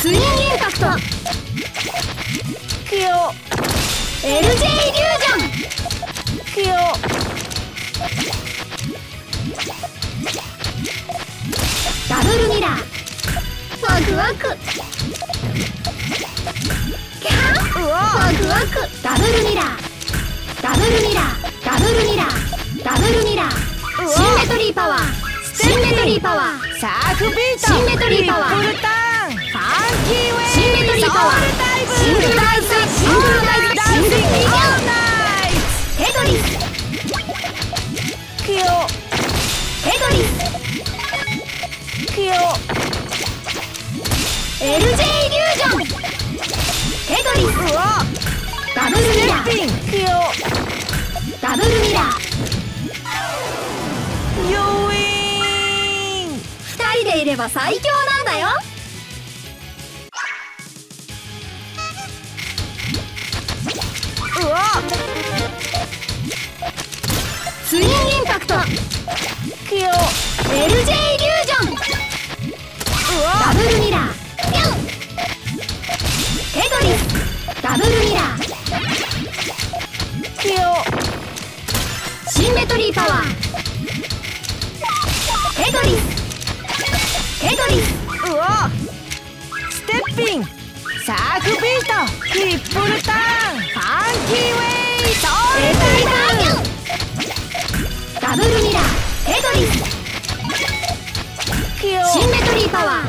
ツインインパクト。器用 LJ イリュージョン。器用ダブルミラー。ワクワク。キャー。ワクワク。ダブルミラー。ダブルミラー。ダブルミラー。ダブルミラー。シンメトリーパワーシンメトリーパワー。サーフビートシンメトリーパワートリプルターンファンキーウェイ。シンメトリーパワーシンクロナイ。ズシンクロナイ。ズダンシングシンクロナイ。ズオーナイ。テトリスト器用テトリス器用 LJ イ。リュージョンテトリスうわダブルミラーピン器用ダブルミラーれば最強なんだよ。うわツインインパクト。トトリプルターンファンキーウェイソウルダブルミラーテトリス器用シンメトリーパワー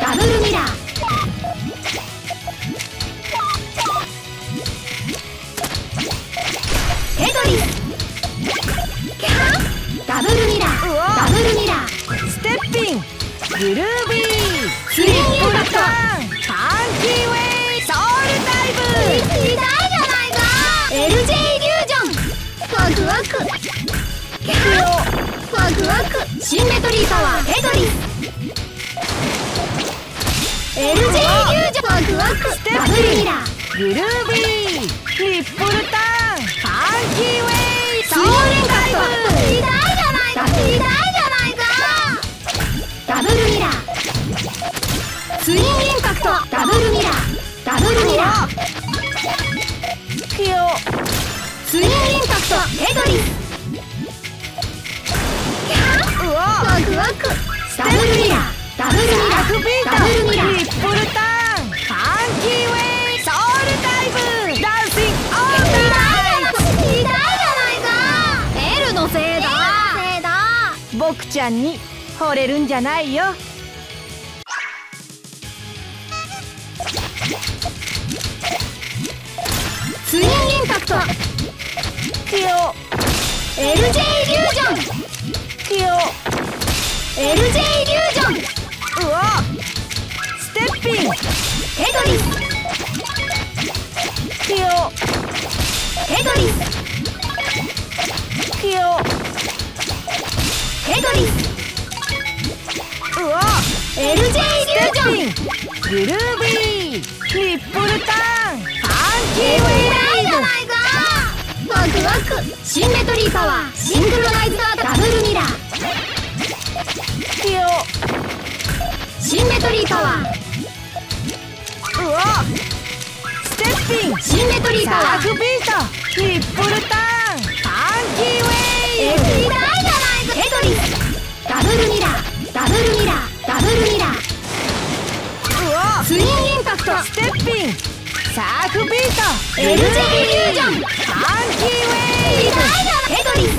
ダブルミラーテトリスキャーダブルーうわダブルミラーステッピングルービーツインインパクトファン。ワクワクシンメトリーパワーテトリス LJ イリュージョンワクワクダブルミラーグルービートリプルターンファンキーウェイソウルツインインパダイクトブ痛いじゃないか痛いじゃないかダブルミラーツインインパクトダブルミラーダブルミラーツインインパクトテトリスワクワクダブルミラー。ダブルミラー。フビー。ー。ダブルミラー。トトリプルター。ンファンキー。ウェイソウルダイブダンシングオー。痛いじゃナイない痛いじゃないかエルのせいだせいだ僕ちゃんに惚れるんじゃないよツインインパクト器用 LJ イリュー。ジョン器用 LJ イリュージョンうわ。ステッピンテトリス器用。テトリス器用。テトリスうわ。LJ イリュージョングルービー。トリプルターン。ファンキーウ痛ェイいじゃないかワクワク。シンメトリーパワー。シンクロナイズダブルミラーシンメトリーパワー。うわ。ステッピン。シンメトリーパワー。サーフビートトリプルターン。ファンキーウェイ。痛いじゃないかテトリス。ダブルミラー。ダブルミラー。ダブルミラー。うわ。ツインインパクト。ステッピン。サーフビート。LJ イリュージョン。ファンキーウェイ。痛いじゃないテトリス。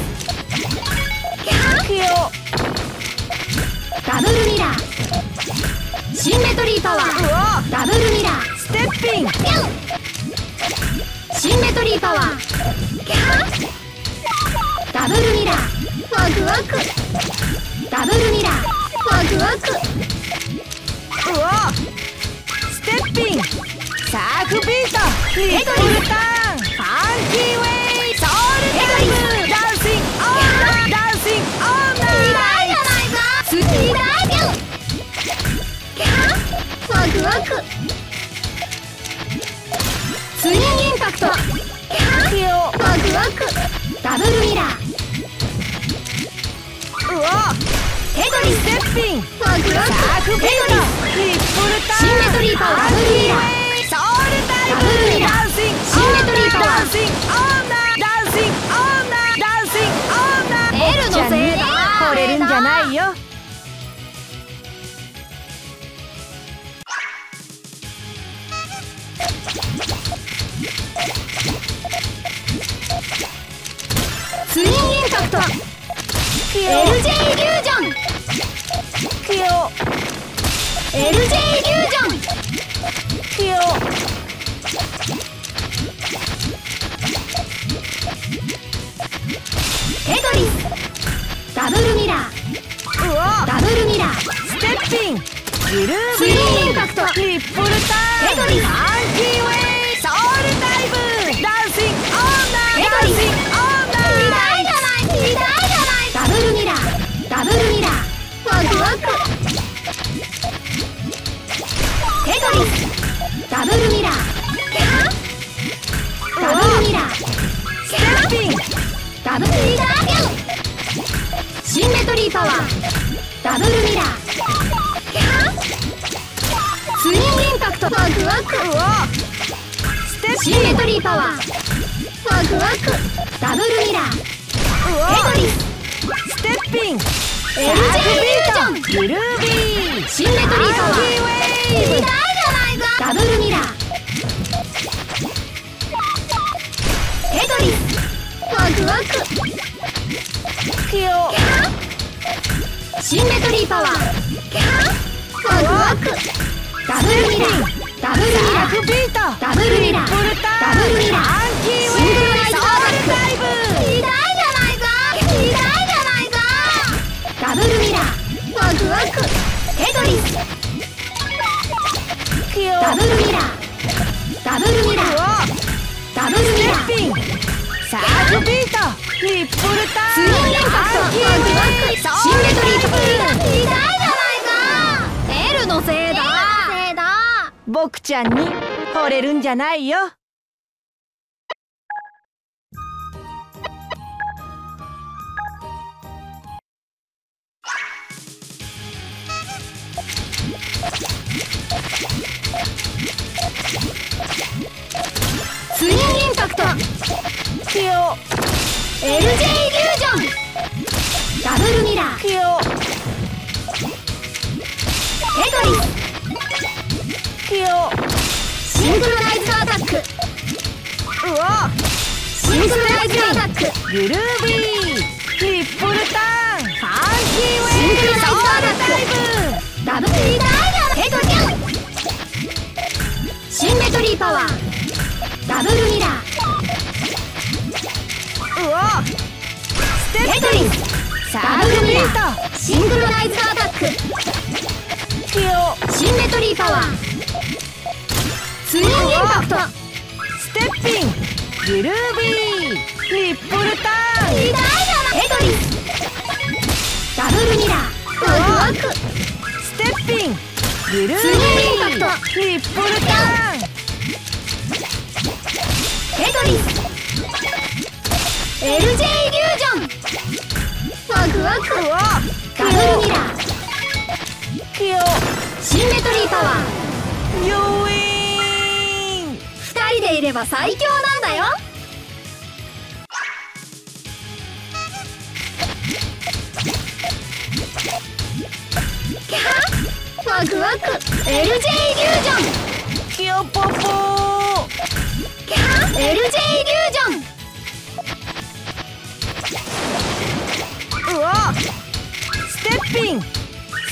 キャー器用ダブルミラー。シンメトリーパワうー。わダブルミラー。ステッピン。ンシンメトリーパワー。キャー。ダブルミラー。ワクワク。ダブルミラー。ワクワク。うわステッピン。サーフビート。トリプルターン。ファンキーウェーンシンメトリーパワーアンキーソウルダイダブルミラーブダンシングシンメトリーパーダンシングオーナーダンシングオーナーダンシングオーナー L のせいだ惚れるんじゃないよツインインパクト LJ イリュージョン LJ イリュージョンキヨテトリス。ダブルミラー。ダブルミラー。ステッピング。ルービー。ンインパクト。トリップルダブルミラー。ギュンシンメトリーパワー。ダブルミラー。キャー。ツインインパクトワクワクうわステッシンメトリーパワー。ワクワクダブルミラー。うわテトリスステッピン LJ イリュー。ジョングルー。ビー。シンメトリーパワー。ダブルミラーシンメトリー。パワーキャーワクダブルミラー。ダブルミラサー。ダブルミラー。トリップルターンダブルミラー。アンキーウシンクロェイソナイズアタックウルダイ僕ちゃんに惚れるんじゃないよツインインパクトキヨ LJ イリュージョンダブルミラーテトリスキヨシンクロナイズアタック。うわ。シンクロナイズアタック。グルービートリップルターンアンキーウェイシンクロナイズアタックソウルダイブダブル偉大じゃないテトリスシンメトリーパワー。ダブルミラー。うわ。ステッテトリピンサダブルミラー。シンクロナイズアタックシンメトリーパワー。ツインイン。パクトステッピングルービーリップルターン。偉大じゃないテトリスダブルミラーワクワクステッピングルーツインイン。パクビトーリップルターン。テトリス LJ イリュージョンワクワクうわダブルミラーキヨシンメトリーパワーヨウィン二人でいれば最強なんだよ。キャーワクワク。LJ イリュージョン。キヨポポキャー LJ イリュージョン。うわステッピン。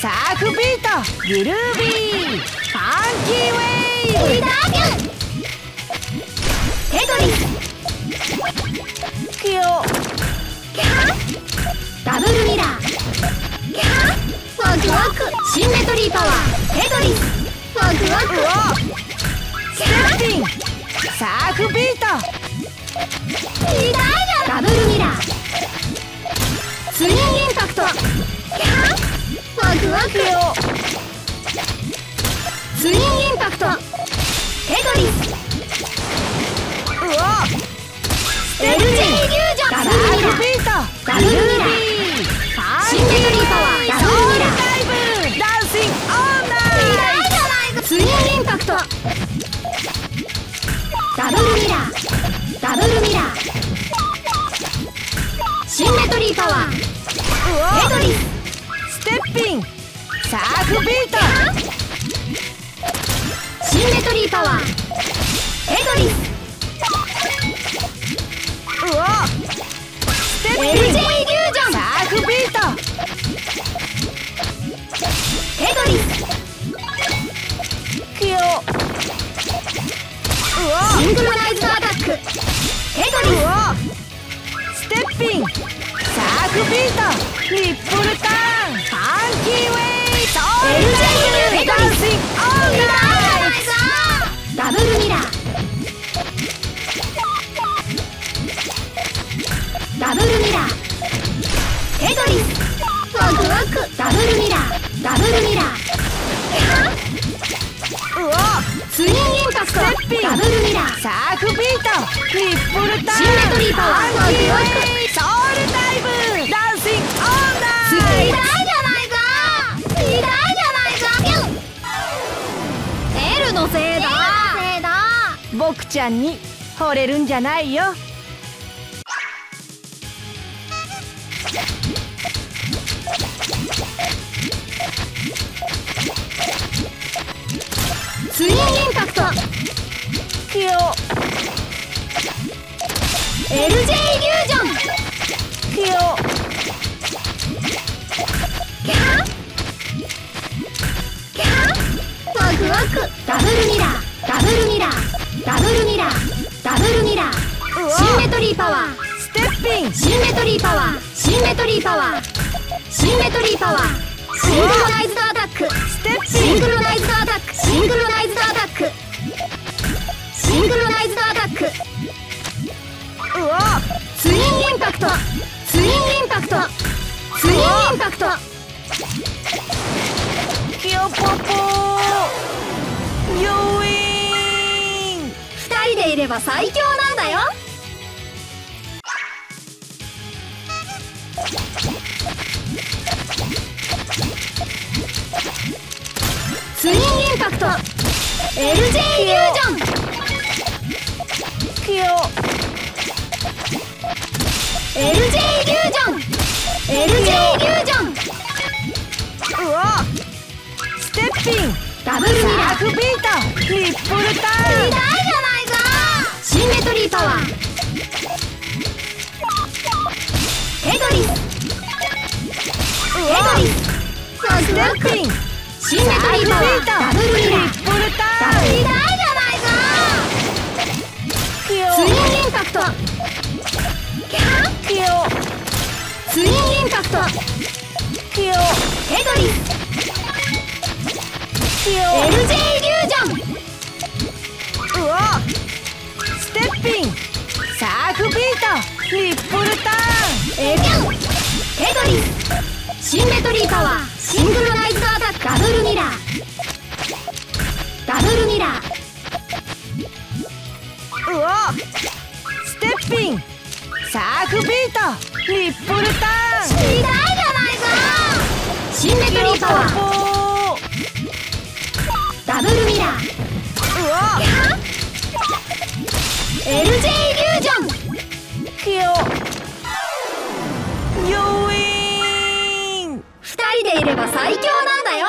サーフビートグルービー。ファンキーウェイキヨキャー。ダブルミラー。キャー。ワクワク。シンメトリーパワー。テトリス。ワクワク。ッピン。サーフビート。ダブルミラー。ツインインパクト。ワクワク。キヨツインインラーーフビートダブルミラー。フビー。トリップルター。ンファンキー。ウェイソー。ル LJ ダンシングオー。ナイダブルミラー。ダブルミラー。テトリスワクワクダブルミラー。ダブルミラー。うわツインインパクトダブルミラー。サー。フビー。トリップルター。ンシンメトリー。パワー。ファンキのせいだ。僕ちゃんに惚れるんじゃないよ。ツインインパクト。キヨ LJ イリュージョン。キヨクワクダブルミラー。ダブルミラー。ダブルミラー。ダブルミラー。シンメトリーパワー。ステッピン。シンメトリーパワー。シンメトリーパワー。シンメトリーパワー。シンクロナイズドアタック。ステッシピン。ンクロナイズドアタック。シンクロナイズドアタック。シンクロナイズドアタック。うわ。ツインインパクト。ツインインパクト。ツインインパクトれば最強なんだよ。ツインインパクト。LJ イリュージョン。キヨ LJ イリュージョン。LJ イリュージョン。うわ。ステッピン。ダブルミサラー。ーフビートトリップルタ痛いじゃな。いかシンメトリパワー。テトリス。テトリスワステクワクッピン。シン。メトリーパワーダブルミラートリップルタ痛いじゃーン。ないキヨかツイン。イン。パクトキャーキヨツイン。イン。パクトキヨテトリスキヨ LJ イリュージョン。うわステッピン。サーフビートトリップルターン。エビャンテトリス。シンメトリーパワー。シンクロナイズドアタック。ダブルミラー。ダブルミラー。うわステッピン。サーフビートトリップルターン。痛いじゃないかシンメトリーパワー。ポダブルミラー。うわ LJ イリュージョンキヨヨウイン二人でいれば最強なんだよ